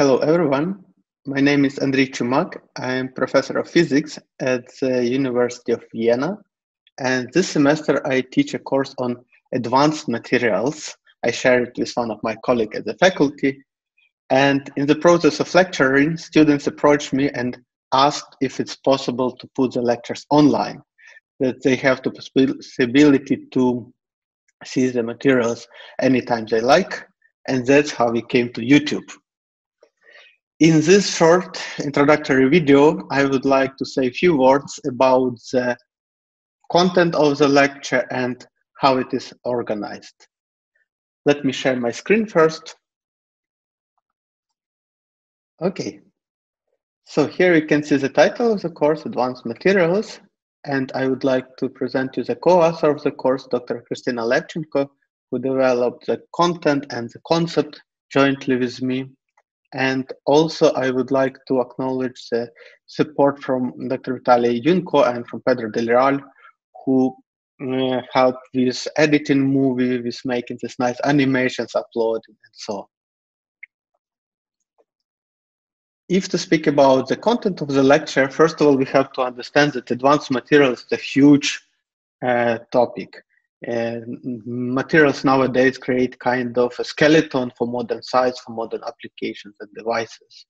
Hello, everyone. My name is Andrei Chumak. I am professor of physics at the University of Vienna. And this semester, I teach a course on advanced materials. I share it with one of my colleagues at the faculty. And in the process of lecturing, students approached me and asked if it's possible to put the lectures online, that they have the possibility to see the materials anytime they like. And that's how we came to YouTube. In this short introductory video, I would like to say a few words about the content of the lecture and how it is organized. Let me share my screen first. Okay, so here you can see the title of the course, Advanced Materials, and I would like to present you the co-author of the course, Dr. Kristina Levchenko, who developed the content and the concept jointly with me. And also I would like to acknowledge the support from Dr. Vitaly Yunko and from Pedro Del Real, who uh, helped with editing movie, with making these nice animations, uploading and so on. if to speak about the content of the lecture, first of all, we have to understand that advanced materials is a huge uh, topic. Materials nowadays create kind of a skeleton for modern science, for modern applications and devices.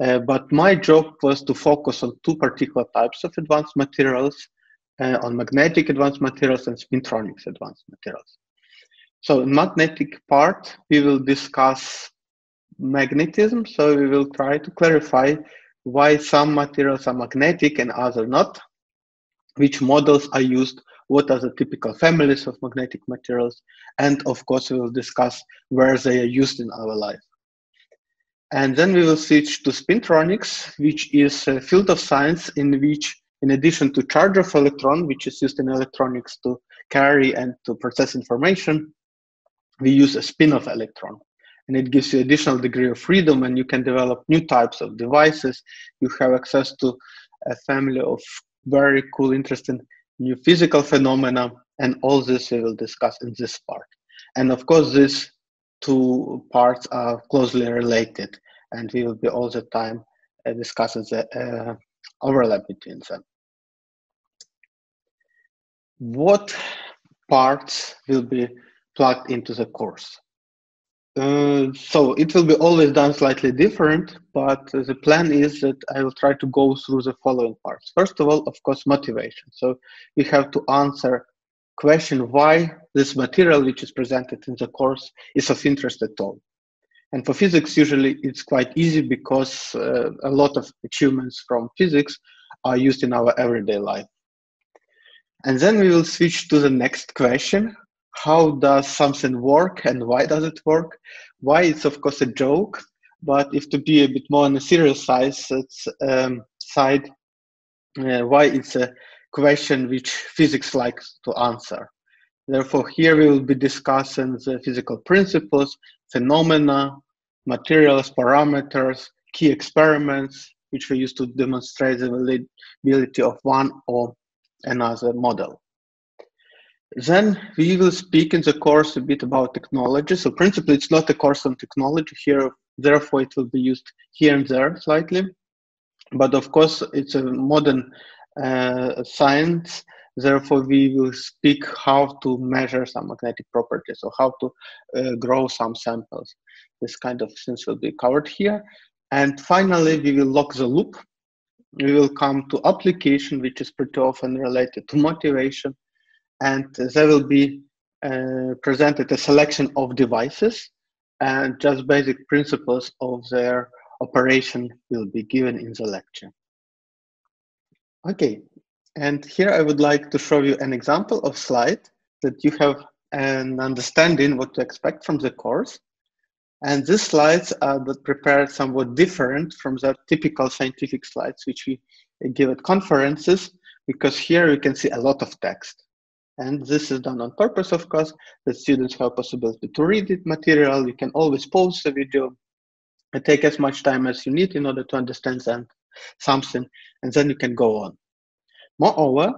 Uh, but my job was to focus on two particular types of advanced materials, uh, on magnetic advanced materials and spintronics advanced materials. So in magnetic part, we will discuss magnetism. So we will try to clarify why some materials are magnetic and others not, which models are used, what are the typical families of magnetic materials, and of course we will discuss where they are used in our life. And then we will switch to spintronics, which is a field of science in which, in addition to charge of electron, which is used in electronics to carry and to process information, we use a spin of electron and it gives you additional degree of freedom and you can develop new types of devices you have access to a family of very cool interesting new physical phenomena and all this we will discuss in this part. And of course these two parts are closely related and we will be all the time uh, discussing the uh, overlap between them. What parts will be plugged into the course uh, so it will be always done slightly different, but the plan is that I will try to go through the following parts. First of all, of course, motivation. So you have to answer question why this material which is presented in the course is of interest at all. And for physics, usually it's quite easy because uh, a lot of achievements from physics are used in our everyday life. And then we will switch to the next question, how does something work and why does it work? Why it's of course a joke but if to be a bit more on the serious side um, side uh, why it's a question which physics likes to answer. Therefore here we will be discussing the physical principles phenomena materials parameters key experiments which we use to demonstrate the validity of one or another model then we will speak in the course a bit about technology. So principally, it's not a course on technology here. Therefore, it will be used here and there slightly. But of course, it's a modern uh, science. Therefore, we will speak how to measure some magnetic properties or how to uh, grow some samples. This kind of things will be covered here. And finally, we will lock the loop. We will come to application, which is pretty often related to motivation and there will be uh, presented a selection of devices and just basic principles of their operation will be given in the lecture. Okay, and here I would like to show you an example of slide that you have an understanding what to expect from the course. And these slides are prepared somewhat different from the typical scientific slides which we give at conferences, because here you can see a lot of text. And this is done on purpose, of course, that students have possibility to read the material. You can always pause the video and take as much time as you need in order to understand something, and then you can go on. Moreover,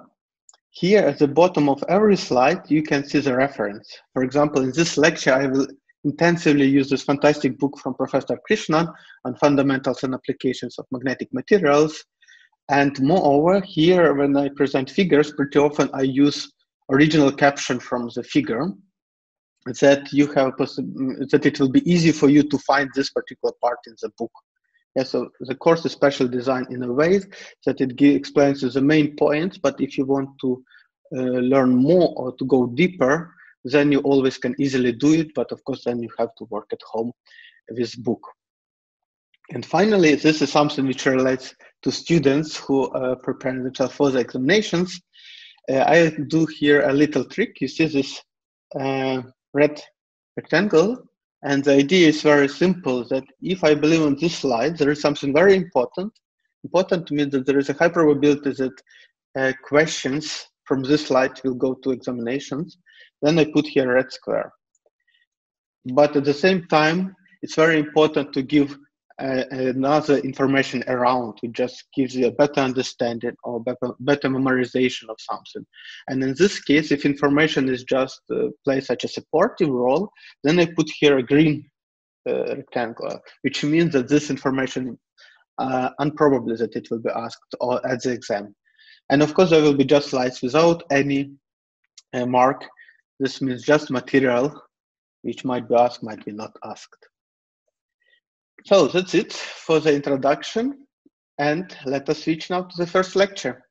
here at the bottom of every slide, you can see the reference. For example, in this lecture, I will intensively use this fantastic book from Professor Krishnan on fundamentals and applications of magnetic materials. And moreover, here when I present figures, pretty often I use original caption from the figure that you have that it will be easy for you to find this particular part in the book. Yeah, so the course is special designed in a way that it explains the main points, but if you want to uh, learn more or to go deeper, then you always can easily do it, but of course then you have to work at home with book. And finally, this is something which relates to students who are preparing themselves for the examinations. Uh, I do here a little trick. You see this uh, red rectangle and the idea is very simple that if I believe on this slide, there is something very important. Important to me that there is a high probability that uh, questions from this slide will go to examinations. Then I put here red square. But at the same time, it's very important to give uh, another information around it just gives you a better understanding or better, better memorization of something. And in this case if information is just uh, play such a supportive role then i put here a green uh, rectangle which means that this information uh, unprobably that it will be asked or at the exam. And of course there will be just slides without any uh, mark. This means just material which might be asked might be not asked so that's it for the introduction. And let us switch now to the first lecture.